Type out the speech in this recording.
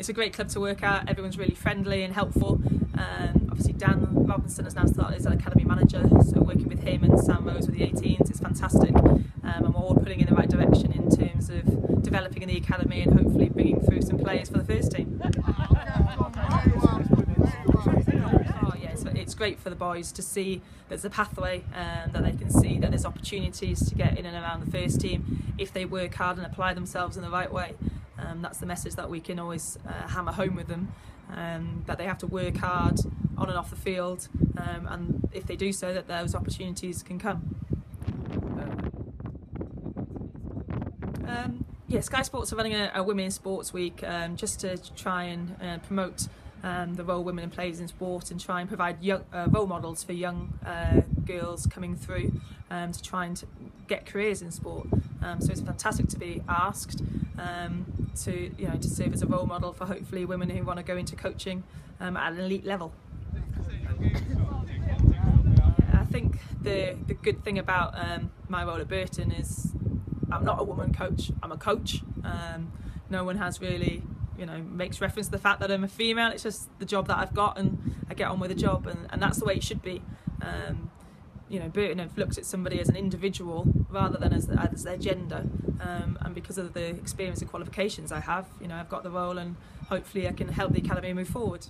it's a great club to work at. Everyone's really friendly and helpful. Um, obviously, Dan Robinson has now started as an academy manager, so working with him and Sam Rose with the 18s is fantastic. Um, and we're all putting in the right direction in terms of developing in the academy and hopefully bringing through some players for the first team. Oh, it's, great for the boys to see there's a pathway and that they can see that there's opportunities to get in and around the first team if they work hard and apply themselves in the right way. Um, that's the message that we can always uh, hammer home with them. Um, that they have to work hard on and off the field, um, and if they do so, that those opportunities can come. Um, yeah, Sky Sports are running a, a Sports Week um, just to try and uh, promote um, the role women plays in sport and try and provide young, uh, role models for young uh, girls coming through um, to try and get careers in sport. Um, so it's fantastic to be asked um, to you know to serve as a role model for hopefully women who want to go into coaching um, at an elite level. I think the the good thing about um, my role at Burton is I'm not a woman coach. I'm a coach. Um, no one has really you know makes reference to the fact that I'm a female. It's just the job that I've got and I get on with the job and, and that's the way it should be. Um, you know, Burton have looked at somebody as an individual rather than as, as their gender. Um, and because of the experience and qualifications I have, you know, I've got the role and hopefully I can help the academy move forward.